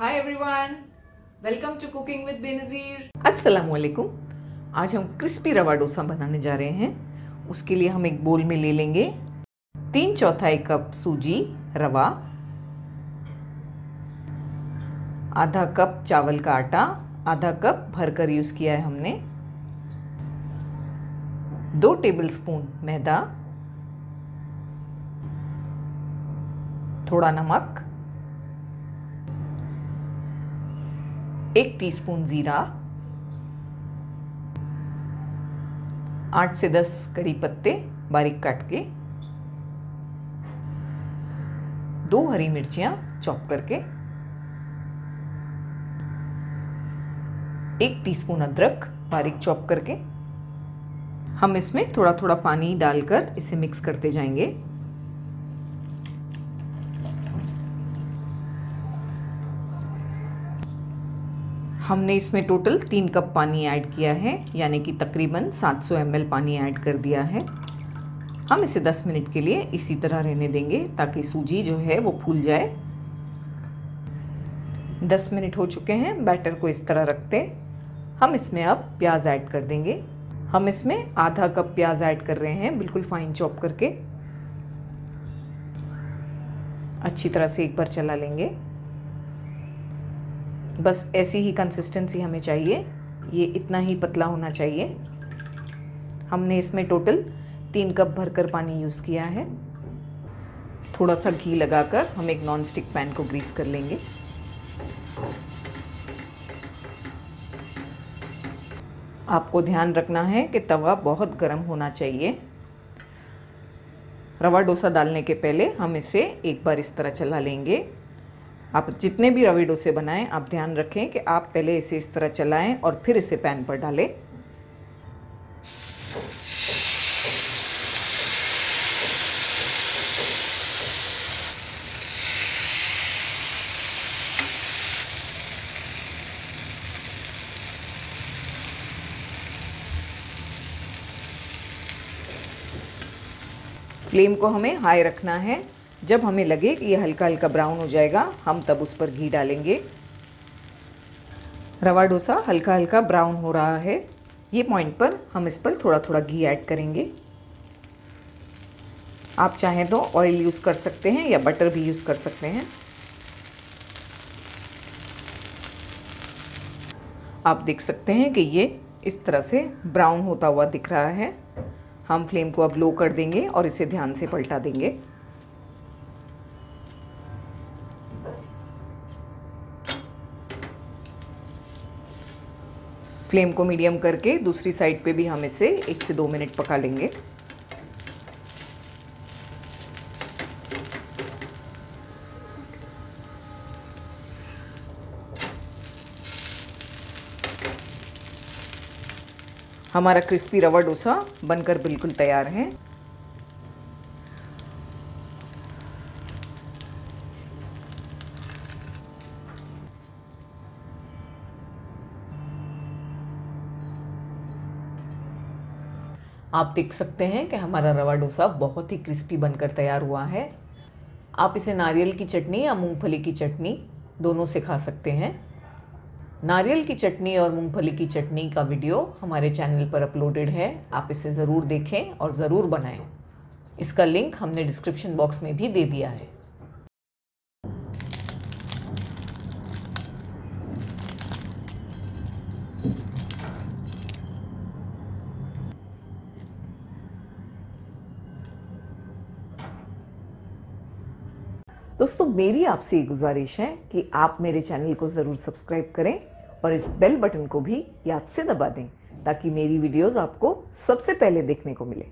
Hi everyone welcome to cooking with Benazir अस्सलाम वालेकुम आज हम क्रिस्पी रवा डोसा बनाने जा रहे हैं। उसके लिए हम एक बोल में ले लेंगे तीन चौथाई कप सूजी रवा, आधा कप चावल का आटा, आधा कप भरकर यूज़ किया है हमने, दो टेबलस्पून मैदा, थोड़ा नमक एक टीस्पून ज़ीरा, आठ से दस कड़ी पत्ते बारीक काट के, दो हरी मिर्चियाँ चॉप करके, एक टीस्पून अदरक बारीक चॉप करके, हम इसमें थोड़ा थोड़ा पानी डालकर इसे मिक्स करते जाएँगे। हमने इसमें टोटल तीन कप पानी ऐड किया है, यानी कि तकरीबन 700 सौ पानी ऐड कर दिया है। हम इसे 10 मिनट के लिए इसी तरह रहने देंगे, ताकि सूजी जो है वो फूल जाए। 10 मिनट हो चुके हैं बैटर को इस तरह रखते। हम इसमें अब प्याज ऐड कर देंगे। हम इसमें आधा कप प्याज ऐड कर रहे हैं, बिल्कुल फाइन चॉप करके। अच्छी तरह से एक बार चला लेंगे। बस ऐसी ही कंसिस्टेंसी हमें चाहिए। ये इतना ही पतला होना चाहिए। हमने इसमें टोटल तीन कप भरकर पानी यूज़ किया है। थोड़ा सा घी लगाकर हम एक नॉन स्टिक पैन को ग्रीस कर लेंगे। आपको ध्यान रखना है कि तवा बहुत गर्म होना चाहिए। रवा डोसा डालने के पहले हम इसे एक बार इस तरह चला लेंगे। आप जितने भी रवे डोसे बनाएँ, आप ध्यान रखें कि आप पहले इसे इस तरह चलाएँ और फिर इसे पैन पर डालें। फ्लेम को हमें हाई रखना है। जब हमें लगे कि ये हल्का हल्का ब्राउन हो जाएगा, हम तब उस पर घी डालेंगे। रवा डोसा हल्का हल्का ब्राउन हो रहा है। ये पॉइंट पर हम इस पर थोड़ा थोड़ा घी ऐड करेंगे। आप चाहें तो ऑयल यूज़ कर सकते हैं या बटर भी यूज़ कर सकते हैं। आप देख सकते हैं कि ये इस तरह से ब्राउन होता हुआ दिख रहा है। हम फ्लेम को अब लो कर देंगे और इसे ध्यान से पलटा देंगे। फ्लेम को मीडियम करके दूसरी साइड पे भी हम इसे एक से दो मिनट पका लेंगे। हमारा क्रिस्पी रवा डोसा बनकर बिल्कुल तैयार है। आप देख सकते हैं कि हमारा रवा डोसा बहुत ही क्रिस्पी बनकर तैयार हुआ है। आप इसे नारियल की चटनी या मूंगफली की चटनी दोनों से खा सकते हैं। नारियल की चटनी और मूंगफली की चटनी का वीडियो हमारे चैनल पर अपलोडेड है। आप इसे ज़रूर देखें और ज़रूर बनाएँ। इसका लिंक हमने डिस्क्रिप्शन बॉक्स में भी दे दिया है। दोस्तों, मेरी आपसे ये गुजारिश है कि आप मेरे चैनल को ज़रूर सब्सक्राइब करें और इस बेल बटन को भी याद से दबा दें, ताकि मेरी वीडियोस आपको सबसे पहले देखने को मिले।